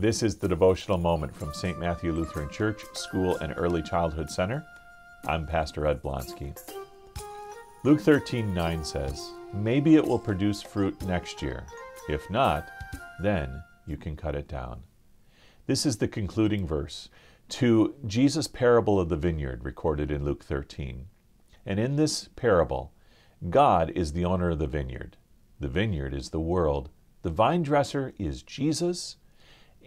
This is the devotional moment from St. Matthew Lutheran Church, School and Early Childhood Center. I'm Pastor Ed Blonski. Luke 13 9 says, Maybe it will produce fruit next year. If not, then you can cut it down. This is the concluding verse to Jesus' parable of the vineyard recorded in Luke 13. And in this parable, God is the owner of the vineyard. The vineyard is the world. The vine dresser is Jesus.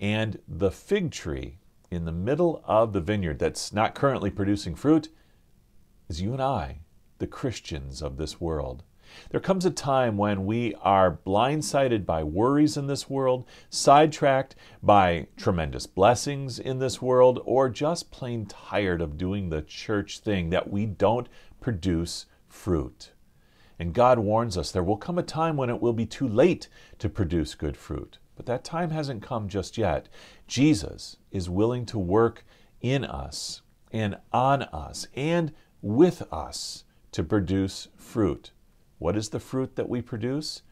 And the fig tree in the middle of the vineyard that's not currently producing fruit is you and I, the Christians of this world. There comes a time when we are blindsided by worries in this world, sidetracked by tremendous blessings in this world, or just plain tired of doing the church thing that we don't produce fruit. And God warns us there will come a time when it will be too late to produce good fruit. But that time hasn't come just yet. Jesus is willing to work in us and on us and with us to produce fruit. What is the fruit that we produce?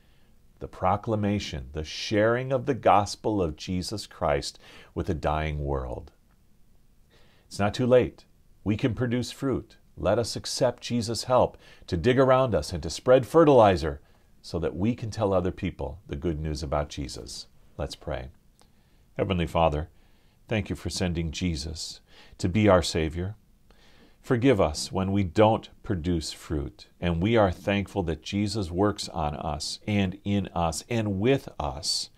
The proclamation, the sharing of the gospel of Jesus Christ with a dying world. It's not too late. We can produce fruit. Let us accept Jesus' help to dig around us and to spread fertilizer so that we can tell other people the good news about Jesus. Let's pray. Heavenly Father, thank you for sending Jesus to be our Savior. Forgive us when we don't produce fruit, and we are thankful that Jesus works on us and in us and with us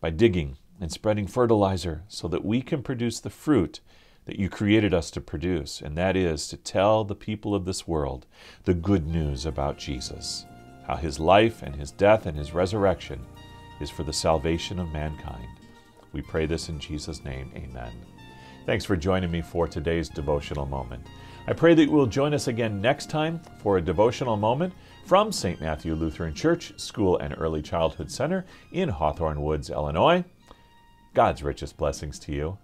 by digging and spreading fertilizer so that we can produce the fruit that you created us to produce, and that is to tell the people of this world the good news about Jesus, how his life and his death and his resurrection is for the salvation of mankind. We pray this in Jesus' name. Amen. Thanks for joining me for today's devotional moment. I pray that you will join us again next time for a devotional moment from St. Matthew Lutheran Church, School and Early Childhood Center in Hawthorn Woods, Illinois. God's richest blessings to you.